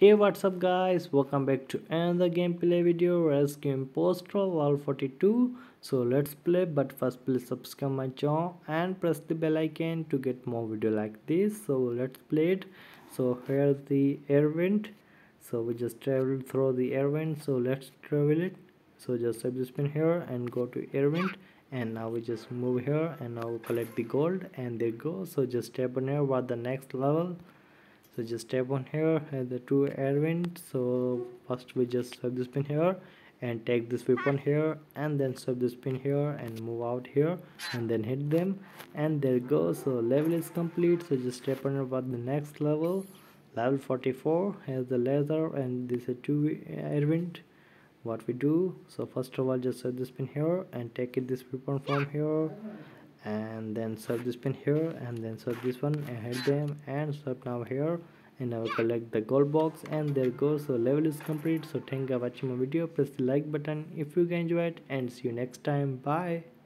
Hey what's up guys? Welcome back to another gameplay video rescue impostor level 42 so let's play but first please subscribe my channel and press the bell icon to get more video like this. So let's play it. So here's the air vent. So we just travel through the air vent. So let's travel it. So just save this pin here and go to air vent. And now we just move here and now collect the gold. And there go so just tap on here what the next level so just tap on here and the two air vents. So first we just swap this pin here and take this weapon here and then swap this pin here and move out here and then hit them. And there goes. So level is complete. So just tap on about the next level. Level 44 has the laser and this is two air vent. What we do? So first of all just set this pin here and take it this weapon from here and then serve this pin here and then serve this one and hit them and serve now here. And will collect the gold box and there goes so level is complete. So thank you for watching my video. Press the like button if you enjoy it and see you next time. Bye